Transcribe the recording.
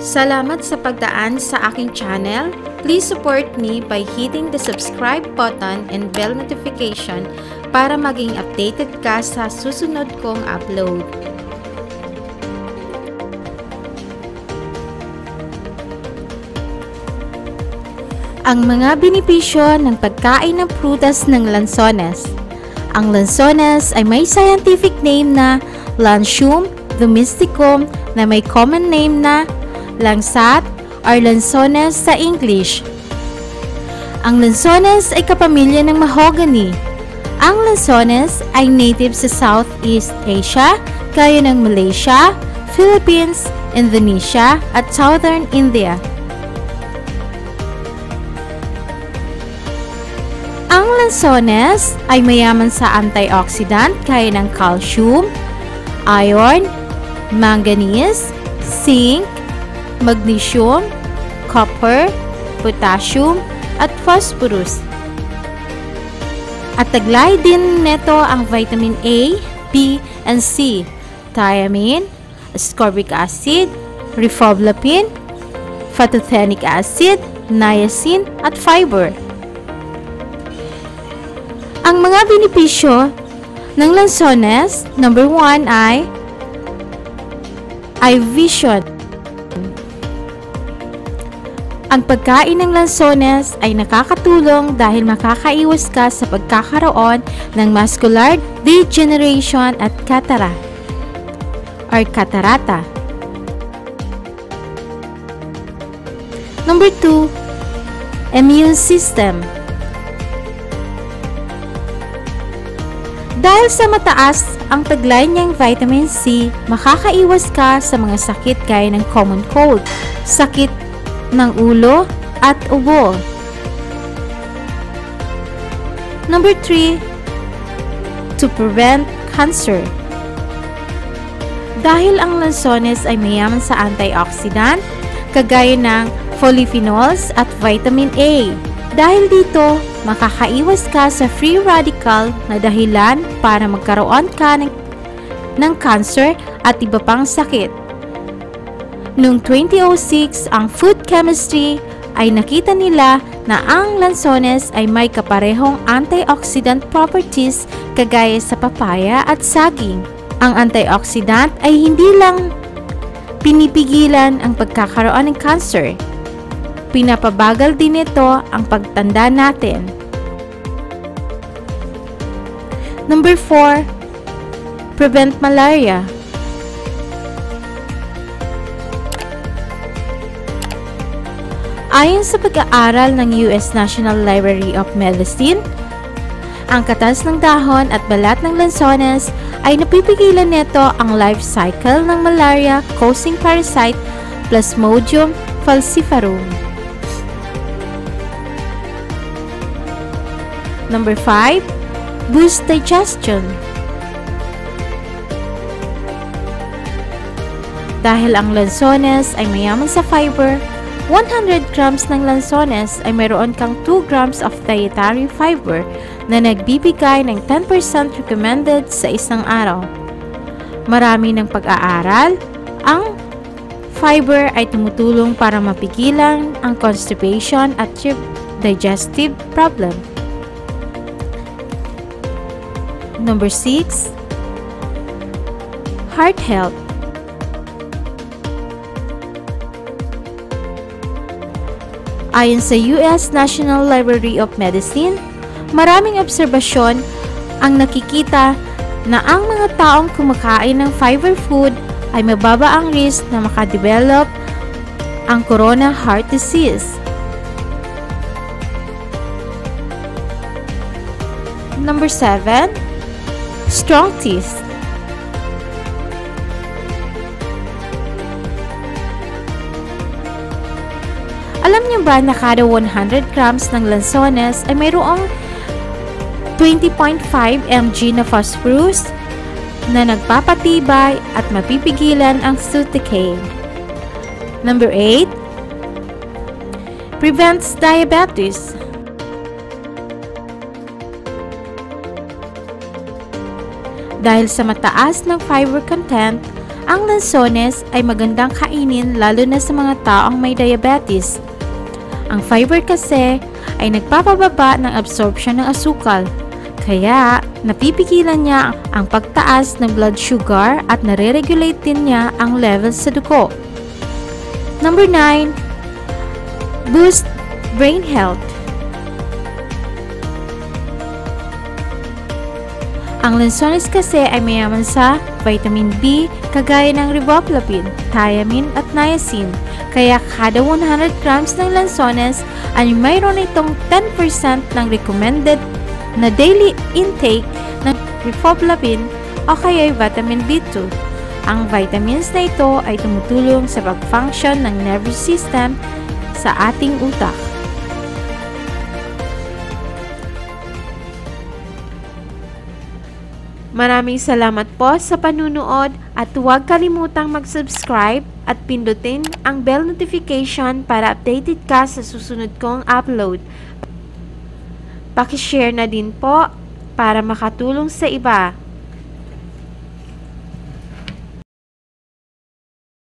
Salamat sa pagdaan sa aking channel. Please support me by hitting the subscribe button and bell notification para maging updated ka sa susunod kong upload. Ang mga benepisyo ng pagkain ng prutas ng lansones. Ang lansones ay may scientific name na Lansium domesticum na may common name na langsat or lansones sa English. Ang lansones ay kapamilya ng mahogany. Ang lansones ay native sa Southeast Asia, gaya ng Malaysia, Philippines, Indonesia at Southern India. Ang lansones ay mayaman sa antioxidant gaya ng calcium, iron, manganese, zinc, magnesium, copper, potassium, at phosphorus. At taglay din neto ang vitamin A, B, and C, thiamine, ascorbic acid, riboflavin, phytothenic acid, niacin, at fiber. Ang mga benepisyo ng lansones, number 1 ay eye vision. Ang pagkain ng lansones ay nakakatulong dahil makakaiwas ka sa pagkakaroon ng muscular degeneration at cataract or catarata. Number 2, immune system. Dahil sa mataas ang taglay niyang vitamin C, makakaiwas ka sa mga sakit gaya ng common cold, sakit ng ulo at ubo. Number 3, to prevent cancer. Dahil ang lansones ay mayaman sa antioxidant, kagaya ng polyphenols at vitamin A. Dahil dito, makakaiwas ka sa free radical na dahilan para magkaroon ka ng, ng cancer at iba pang sakit. Noong 2006, ang food chemistry ay nakita nila na ang lansones ay may kaparehong antioxidant properties kagaya sa papaya at saging. Ang antioxidant ay hindi lang pinipigilan ang pagkakaroon ng cancer. Pinapabagal din ito ang pagtanda natin. Number 4, prevent malaria. Ayon sa pag-aaral ng US National Library of Medicine, ang katas ng dahon at balat ng lansones ay napipigilan nito ang life cycle ng malaria-causing parasite Plasmodium falciparum. Number 5, boost digestion. Dahil ang lansones ay mayaman sa fiber, 100 grams ng lansones ay mayroon kang 2 grams of dietary fiber na nagbibigay ng 10% recommended sa isang araw. Marami ng pag-aaral, ang fiber ay tumutulong para mapigilan ang constipation at digestive problem. Number 6, heart health. Ayon sa US National Library of Medicine, maraming obserbasyon ang nakikita na ang mga taong kumakain ng fiber food ay mababa ang risk na makadevelop ang corona heart disease. Number 7, strong teeth. Alam niyo ba na kada 100 grams ng lansones ay mayroong 20.5 mg na phosphorus na nagpapatibay at mapipigilan ang tooth decay. Number 8, prevents diabetes. Dahil sa mataas ng fiber content, Ang lansones ay magandang kainin lalo na sa mga taong may diabetes. Ang fiber kasi ay nagpapababa ng absorption ng asukal, kaya napipigilan niya ang pagtaas ng blood sugar at nare-regulate din niya ang levels sa dugo. Number 9. Boost brain health. Ang lansones kasi ay mayaman sa vitamin B kagaya ng riboflavin, thiamine at niacin. Kaya kada 100 grams ng lansones ay mayroon itong 10% ng recommended na daily intake ng riboflavin o kaya vitamin B2. Ang vitamins na ito ay tumutulong sa pag-function ng nervous system sa ating utak. Maraming salamat po sa panunood at huwag kalimutang mag-subscribe at pindutin ang bell notification para updated ka sa susunod kong upload. Pakishare na din po para makatulong sa iba.